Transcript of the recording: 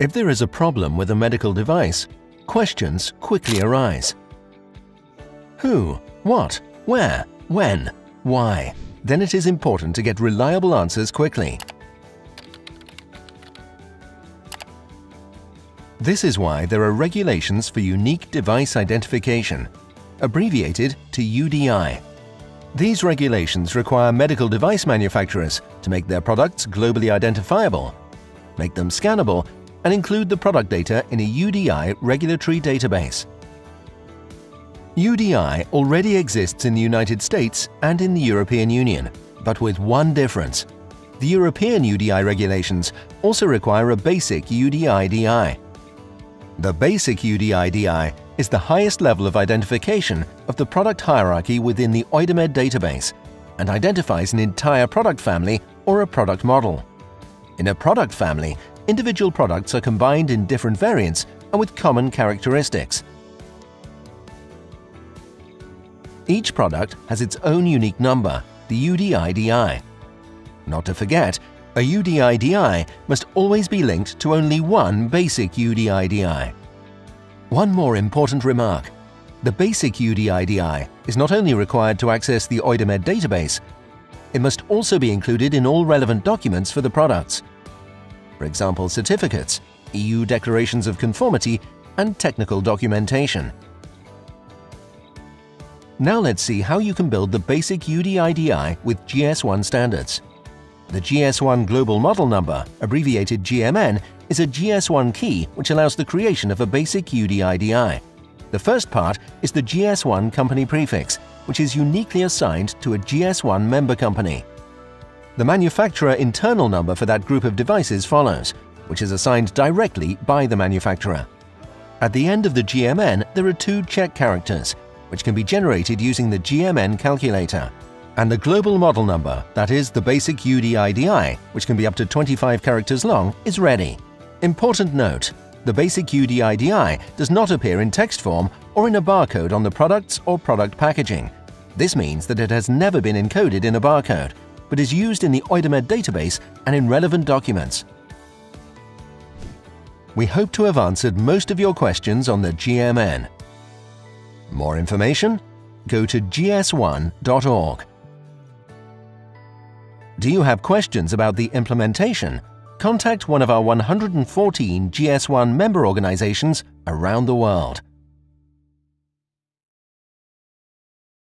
If there is a problem with a medical device, questions quickly arise. Who, what, where, when, why? Then it is important to get reliable answers quickly. This is why there are regulations for Unique Device Identification, abbreviated to UDI. These regulations require medical device manufacturers to make their products globally identifiable, make them scannable and include the product data in a UDI regulatory database. UDI already exists in the United States and in the European Union, but with one difference. The European UDI regulations also require a basic UDI-DI. The basic UDI-DI is the highest level of identification of the product hierarchy within the EUDAMED database and identifies an entire product family or a product model. In a product family, individual products are combined in different variants and with common characteristics. Each product has its own unique number, the UDI-DI. Not to forget, a UDI-DI must always be linked to only one basic UDI-DI. One more important remark. The basic UDI-DI is not only required to access the EUDAMED database, it must also be included in all relevant documents for the products for example certificates, EU declarations of conformity and technical documentation. Now let's see how you can build the basic UDI-DI with GS1 standards. The GS1 Global Model Number, abbreviated GMN, is a GS1 key which allows the creation of a basic UDI-DI. The first part is the GS1 company prefix, which is uniquely assigned to a GS1 member company. The manufacturer internal number for that group of devices follows, which is assigned directly by the manufacturer. At the end of the GMN, there are two check characters, which can be generated using the GMN calculator. And the global model number, that is the basic UDI-DI, which can be up to 25 characters long, is ready. Important note, the basic UDI-DI does not appear in text form or in a barcode on the products or product packaging. This means that it has never been encoded in a barcode, but is used in the EUDAMED database and in relevant documents. We hope to have answered most of your questions on the GMN. More information? Go to gs1.org. Do you have questions about the implementation? Contact one of our 114 GS1 member organizations around the world.